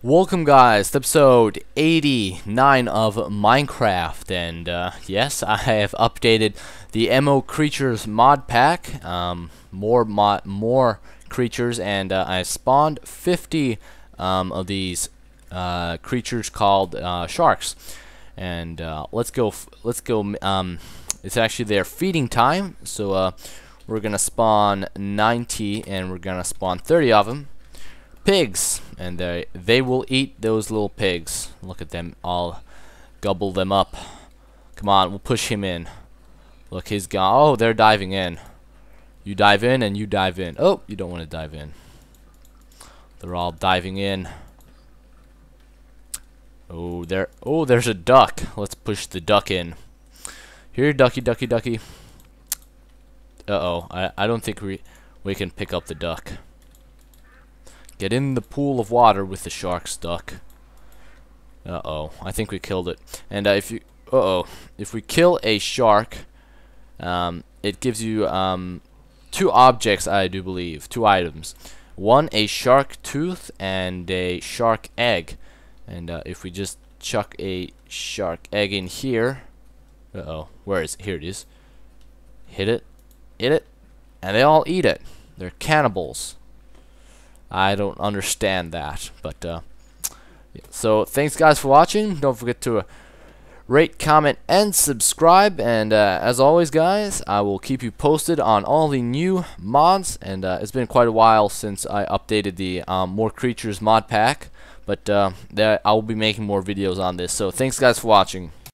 Welcome guys to episode 89 of Minecraft and uh, yes I have updated the Mo' Creatures mod pack. Um, more mod more creatures and uh, I spawned 50 um, of these uh, creatures called uh, sharks. And uh, let's go let's go um, it's actually their feeding time so uh, we're gonna spawn 90 and we're gonna spawn 30 of them pigs and they they will eat those little pigs. Look at them all gobble them up. Come on we'll push him in. Look he's gone. Oh they're diving in. You dive in and you dive in. Oh you don't want to dive in. They're all diving in. Oh there oh there's a duck. Let's push the duck in. Here ducky ducky ducky. Uh-oh I, I don't think we we can pick up the duck Get in the pool of water with the shark stuck. Uh-oh. I think we killed it. And uh, if you... Uh-oh. If we kill a shark, um, it gives you um, two objects, I do believe. Two items. One, a shark tooth and a shark egg. And uh, if we just chuck a shark egg in here... Uh-oh. Where is it? Here it is. Hit it. Hit it. And they all eat it. They're cannibals. I don't understand that. But uh, so thanks guys for watching. Don't forget to uh, rate, comment, and subscribe. And uh, as always, guys, I will keep you posted on all the new mods. And uh, it's been quite a while since I updated the um, More Creatures mod pack. But uh, I will be making more videos on this. So thanks guys for watching.